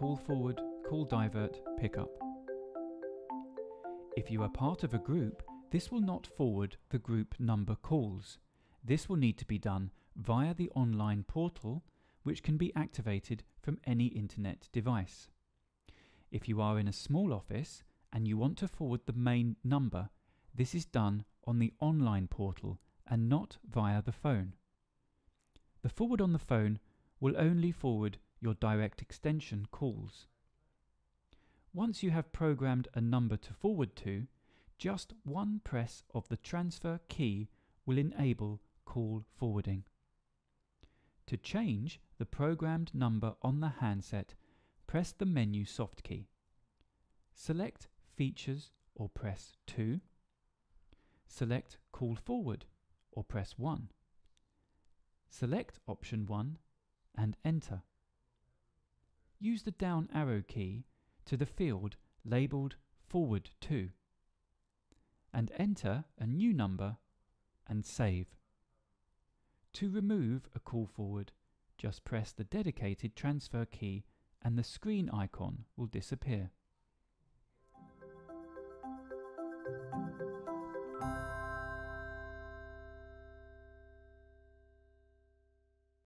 call forward, call divert, pickup. If you are part of a group, this will not forward the group number calls. This will need to be done via the online portal, which can be activated from any internet device. If you are in a small office and you want to forward the main number, this is done on the online portal and not via the phone. The forward on the phone will only forward your direct extension calls. Once you have programmed a number to forward to, just one press of the transfer key will enable call forwarding. To change the programmed number on the handset, press the menu soft key. Select Features or press 2. Select Call Forward or press 1. Select option 1 and enter. Use the down arrow key to the field labelled Forward to and enter a new number and save. To remove a call forward, just press the dedicated transfer key and the screen icon will disappear.